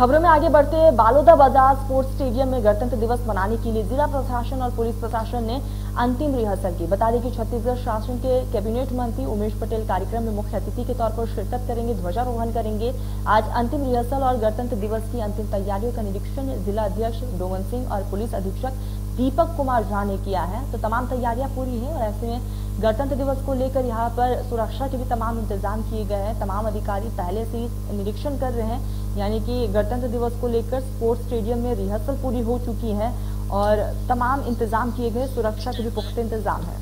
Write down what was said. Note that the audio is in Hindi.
खबरों में आगे बढ़ते बालोदा बाज़ार स्पोर्ट्स स्टेडियम में गणतंत्र दिवस मनाने के लिए जिला प्रशासन और पुलिस प्रशासन ने अंतिम रिहर्सल की। बता दें कि छत्तीसगढ़ शासन के कैबिनेट मंत्री उमेश पटेल कार्यक्रम में मुख्य अतिथि के तौर पर शिरकत करेंगे, ध्वजारोहण करेंगे। आज अंतिम रिहर्सल और गणतंत्र दिवस की अंतिम तैयारियों का निरीक्षण जिला अध्यक्ष डोमन सिंह और पुलिस अधीक्षक दीपक कुमार झा ने किया है। तो तमाम तैयारियाँ पूरी है और ऐसे में गणतंत्र दिवस को लेकर यहाँ पर सुरक्षा के भी तमाम इंतज़ाम किए गए हैं। तमाम अधिकारी पहले से ही निरीक्षण कर रहे हैं। यानी कि गणतंत्र दिवस को लेकर स्पोर्ट्स स्टेडियम में रिहर्सल पूरी हो चुकी है और तमाम इंतज़ाम किए गए, सुरक्षा के भी पुख्ता इंतज़ाम है।